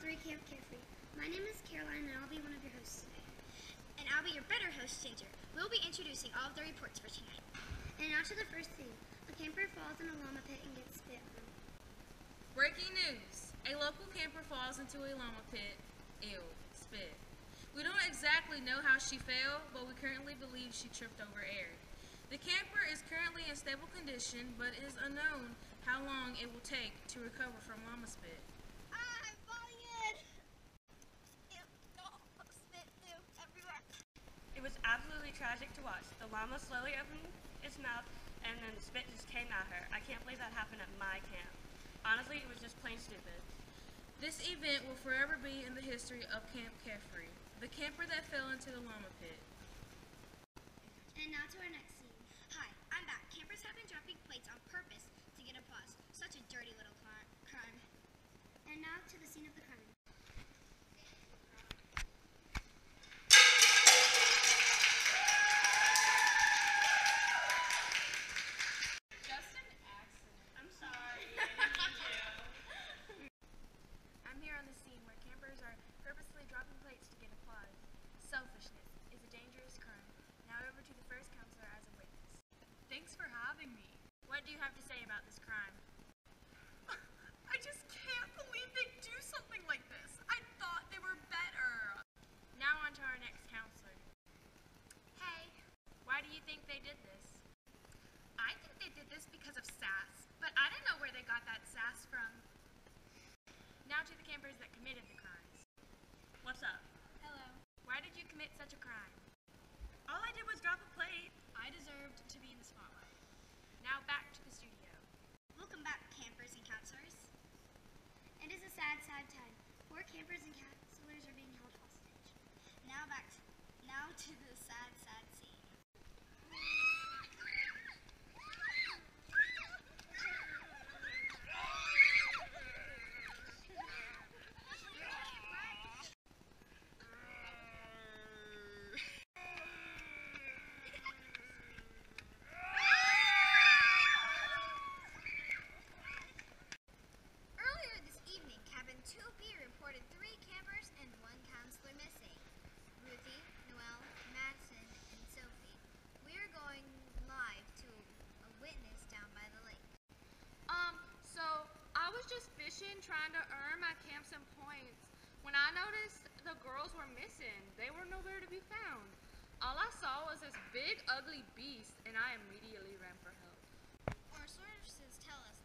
3 Camp Carefree. My name is Caroline and I'll be one of your hosts today. And I'll be your better host, Ginger. We'll be introducing all of the reports for tonight. And now to the first thing. A camper falls in a llama pit and gets spit on. Breaking news. A local camper falls into a llama pit. Ew, spit. We don't exactly know how she fell, but we currently believe she tripped over air. The camper is currently in stable condition, but it is unknown how long it will take to recover from llama spit. Absolutely tragic to watch. The llama slowly opened its mouth and then the spit just came at her. I can't believe that happened at my camp. Honestly, it was just plain stupid. This event will forever be in the history of Camp Carefree, the camper that fell into the llama pit. And now to our next scene. Hi, I'm back. Campers have been dropping plates on purpose to get applause. Such a dirty little cli- crime. And now to the scene of the crime. Just an accident. I'm sorry. I didn't mean to. I'm here on the scene where campers are purposely dropping plates to get applause. Selfishness is a dangerous crime. Now over to the first counselor as a witness. Thanks for having me. What do you have to say about this crime? I just can't believe they do something like this. I thought they were better. Now on to our next counselor. Hey, Why do you think they did this? I think they did this because of sass, but I didn't know where they got that sass from. Now to the campers that committed the crimes. What's up? hello. Why did you commit such a crime? All I did was drop a plate. I deserved to be in the spotlight. Now back to the studio. Welcome back, campers and counselors. It is a sad, sad time. Four campers and counselors are being held hostage. Now back to, now to the sad, sad scene. Earlier this evening, Cabin 2B reported three campers and one counselor missing. Ruthie, Noelle, Madison, and Sophie. We are going live to a witness down by the lake. Um, so I was trying to earn my camp some points when I noticed the girls were missing. They were nowhere to be found. All I saw was this big ugly beast and I immediately ran for help. Our sources tell us